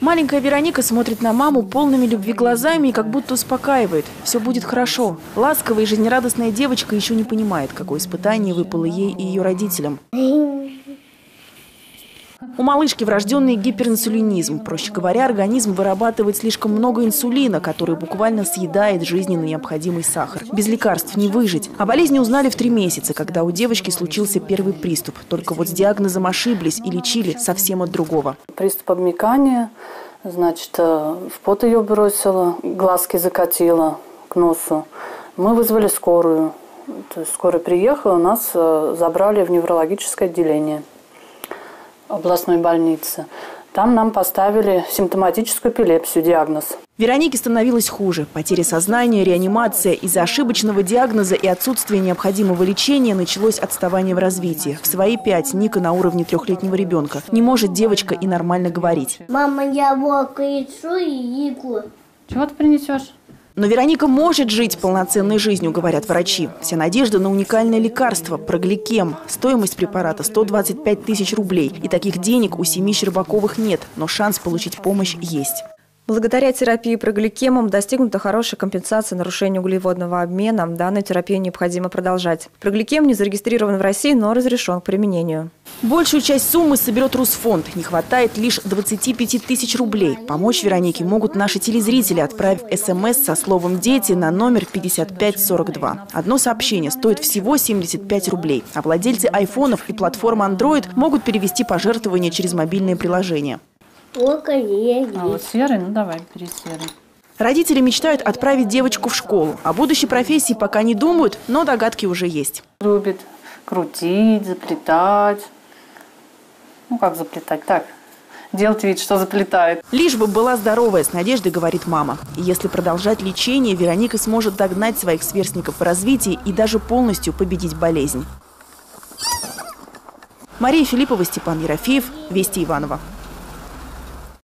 Маленькая Вероника смотрит на маму полными любви глазами и как будто успокаивает. Все будет хорошо. Ласковая и жизнерадостная девочка еще не понимает, какое испытание выпало ей и ее родителям. У малышки врожденный гиперинсулинизм. Проще говоря, организм вырабатывает слишком много инсулина, который буквально съедает жизненно необходимый сахар. Без лекарств не выжить. О болезни узнали в три месяца, когда у девочки случился первый приступ. Только вот с диагнозом ошиблись и лечили совсем от другого. Приступ обмекания, значит, э, в пот ее бросила, глазки закатила к носу. Мы вызвали скорую. То есть скорая приехала, нас э, забрали в неврологическое отделение областной больницы. Там нам поставили симптоматическую эпилепсию, диагноз. Веронике становилось хуже. Потеря сознания, реанимация. Из-за ошибочного диагноза и отсутствия необходимого лечения началось отставание в развитии. В свои пять Ника на уровне трехлетнего ребенка. Не может девочка и нормально говорить. Мама, я волка яйцо и. Чего ты принесешь? Но Вероника может жить полноценной жизнью, говорят врачи. Вся надежда на уникальное лекарство – прогликем. Стоимость препарата – 125 тысяч рублей. И таких денег у семьи Щербаковых нет, но шанс получить помощь есть. Благодаря терапии прогликемом достигнута хорошая компенсация нарушения углеводного обмена. Данную терапию необходимо продолжать. Прогликем не зарегистрирован в России, но разрешен к применению. Большую часть суммы соберет Русфонд. Не хватает лишь 25 тысяч рублей. Помочь Веронике могут наши телезрители, отправив СМС со словом «Дети» на номер 5542. Одно сообщение стоит всего 75 рублей, а владельцы айфонов и платформ Android могут перевести пожертвования через мобильное приложение. Волка есть. А вот серый, ну давай, бери серый. Родители мечтают отправить девочку в школу. О будущей профессии пока не думают, но догадки уже есть. Любит крутить, заплетать. Ну, как заплетать? Так, делать вид, что заплетает. Лишь бы была здоровая, с надеждой говорит мама. Если продолжать лечение, Вероника сможет догнать своих сверстников в развитии и даже полностью победить болезнь. Мария Филиппова, Степан Ерофеев, Вести Иванова.